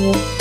Bye.